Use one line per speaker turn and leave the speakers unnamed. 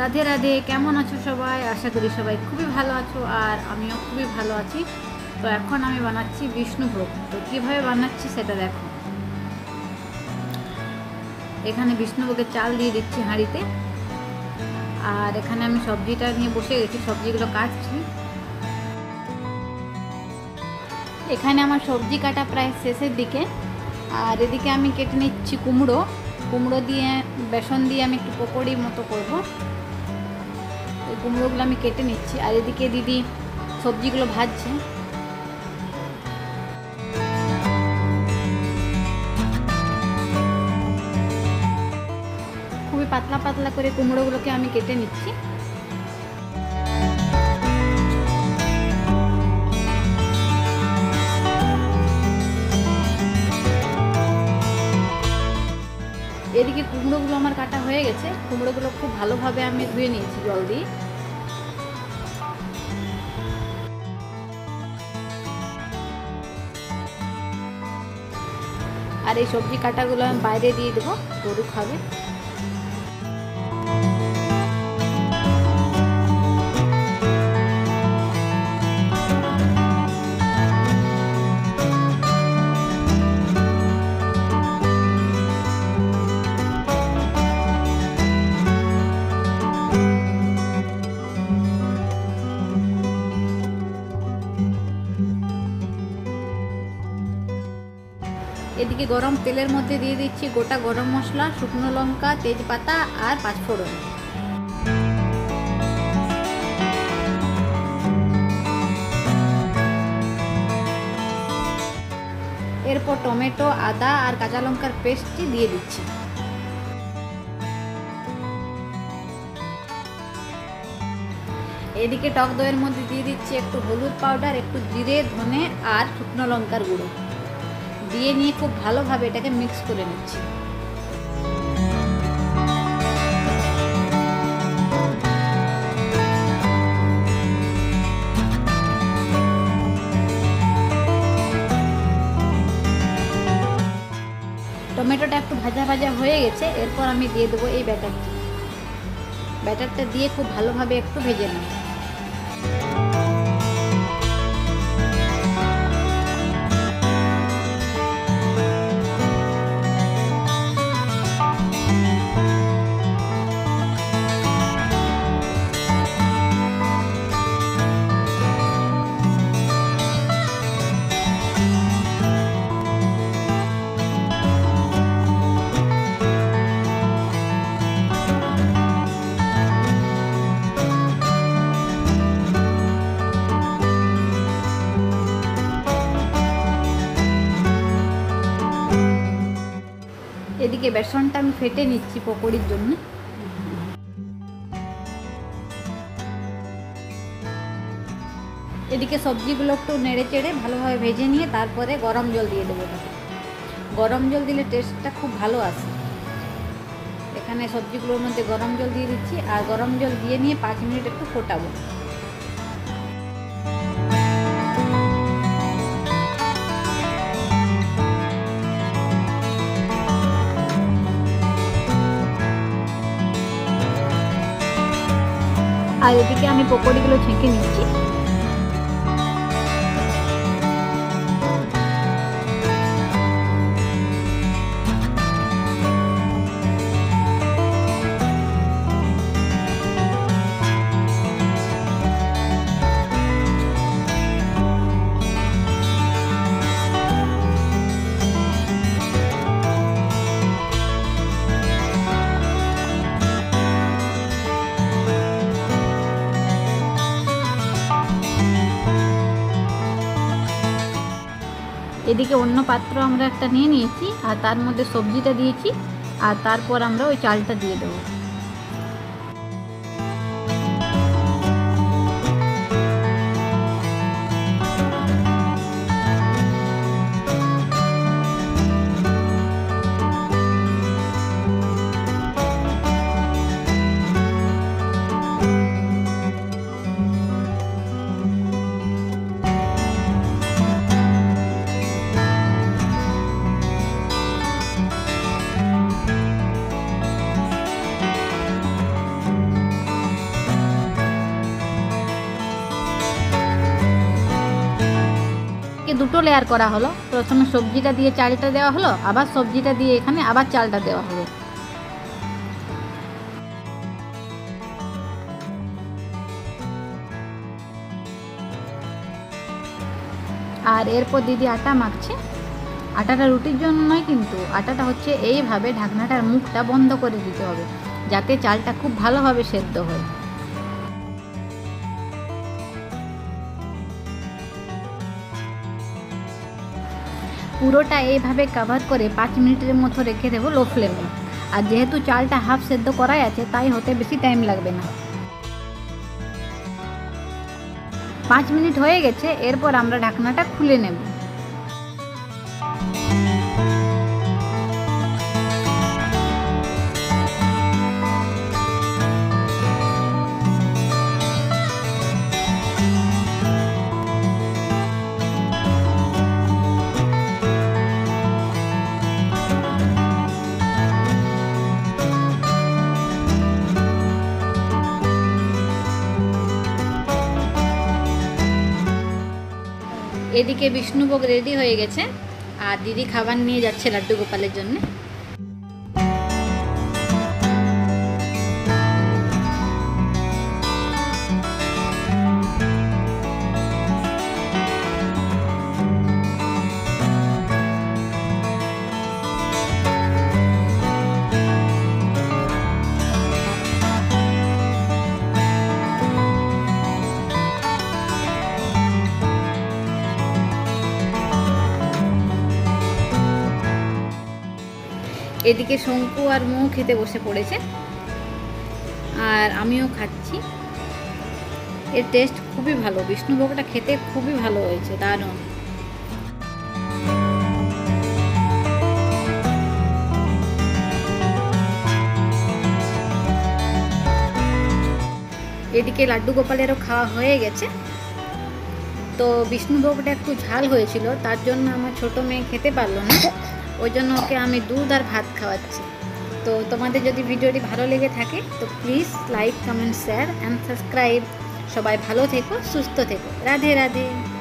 রাধে রাধে, কেমন আছো সবাই? আশা করি সবাই খুবই ভালো আছো আর আমিও খুবই ভালো আছি। তো এখন আমি বানাচ্ছি বিষ্ণুভোগ তো কীভাবে বানাচ্ছি সেটা দেখো। এখানে বিষ্ণুভোগের চাল দিয়ে দিচ্ছি হাঁড়িতে। আর এখানে আমি সবজিটা নিয়ে বসে গেছি, সবজিগুলো কাটছি। এখানে আমার সবজি কাটা প্রায় শেষের দিকে। আর এদিকে আমি কেটে নিচ্ছি কুমড়ো। কুমড়ো দিয়ে, বেসন দিয়ে আমি একটু পকোড়ি মতো করব। এই কুমড়োগুলো আমি কেটে নিচ্ছি। আর এদিকে দিদি সবজিগুলো ভাজছে। খুবই পাতলা পাতলা করে কুমড়োগুলোকে আমি কেটে নিচ্ছি। এদিকে কুমড়োগুলো আমার কাটা হয়ে গেছে। কুমড়োগুলো খুব ভালোভাবে আমি ধুয়ে নিয়েছি জল দিয়ে। আর এই সবজি কাটাগুলো আমি বাইরে দিয়ে দেবো, গরু খাবে। এদিকে গরম তেলের মধ্যে দিয়ে দিচ্ছি গোটা গরম মশলা, শুকনো লঙ্কা, তেজপাতা আর পাঁচফোড়ন। এরপর টমেটো, আদা আর কাঁচা লঙ্কার পেস্টটি দিয়ে দিচ্ছি। এদিকে টক দইয়ের মধ্যে দিয়ে দিচ্ছি একটু হলুদ পাউডার, একটু জিরে, ধনে আর শুকনো লঙ্কার গুঁড়ো। দিয়ে নিয়ে খুব ভালোভাবে এটাকে মিক্স করে নিচ্ছি। টমেটোটা একটু ভাজা ভাজা হয়ে গেছে, এরপর আমি দিয়ে দেবো এই ব্যাটারটি। ব্যাটারটা দিয়ে খুব ভালোভাবে একটু ভেজে নেব। এদিকে বেসনটা আমি ফেটে নিচ্ছি পকোড়ির জন্য। এদিকে সবজিগুলো একটু নেড়ে চেড়ে ভালোভাবে ভেজে নিয়ে তারপরে গরম জল দিয়ে দেবো। গরম জল দিলে টেস্টটা খুব ভালো আসে। এখানে সবজিগুলোর মধ্যে গরম জল দিয়ে দিচ্ছি, আর গরম জল দিয়ে নিয়ে পাঁচ মিনিট একটু ফোটাবো। আর এদিকে আমি পকোড়িগুলো ছেঁকে নিচ্ছি। এদিকে অন্য পাত্র আমরা একটা নিয়ে নিয়েছি, আর তার মধ্যে সবজিটা দিয়েছি, আর তারপর আমরা ওই চালটা দিয়ে দেবো। দুটো লেয়ার করা হলো। প্রথমে সবজিটা দিয়ে চালটা দেওয়া হলো, আবার সবজিটা দিয়ে এখানে আবার চালটা দেওয়া হলো। আর এরপর দিদি আটা মাখছে। আটাটা রুটির জন্য নয় কিন্তু, আটাটা হচ্ছে এইভাবে ঢাকনাটার মুখটা বন্ধ করে দিতে হবে, যাতে চালটা খুব ভালোভাবে সেদ্ধ হয়। পুরোটা এইভাবে কাভার করে পাঁচ মিনিটের মতো রেখে দেবো লো ফ্লেমে আর যেহেতু চালটা হাফ সেদ্ধ করাই আছে, তাই হতে বেশি টাইম লাগবে না। পাঁচ মিনিট হয়ে গেছে, এরপর আমরা ঢাকনাটা খুলে নেব। এদিকে বিষ্ণুভোগ রেডি হয়ে গেছে। আর দিদি খাবার নিয়ে যাচ্ছে লাড্ডু গোপালের জন্য। এদিকে শঙ্কু আর মৌ খেতে বসে পড়েছে। আর আমিও খাচ্ছি। এর টেস্ট খুবই ভালো। বিষ্ণুভোগটা খেতে খুবই ভালো হয়েছে, দারুণ। এদিকে লাড্ডু গোপালেরও খাওয়া হয়ে গেছে। তো বিষ্ণুভোগটা একটু ঝাল হয়েছিল, তার জন্য আমার ছোট মেয়ে খেতে পারল না। ওই জন্য ওকে আমি দুধ আর ভাত খাওয়াচ্ছি। তো তোমাদের যদি ভিডিওটি ভালো লেগে থাকে, তো please like comment share and subscribe সবাই ভালো থেকো, সুস্থ থেকো। রাধে রাধে।